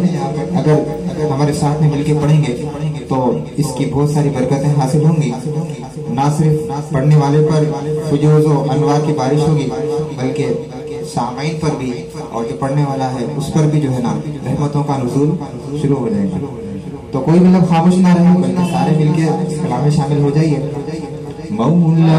अगर अगर हमारे साथ में मिलकर पढ़ेंगे तो इसकी बहुत सारी बरकतें हासिल होंगी। ना सिर्फ़ पढ़ने वाले पर जो अनवार की बारिश होगी, बल्कि सामाइन पर भी और जो पढ़ने वाला है, उस पर भी जो है ना, रहमतों का नजूल शुरू हो जाएगा। तो कोई मतलब खामोश ना रहे, बल्कि सारे मिलके कला में शामिल हो जाइए। मौला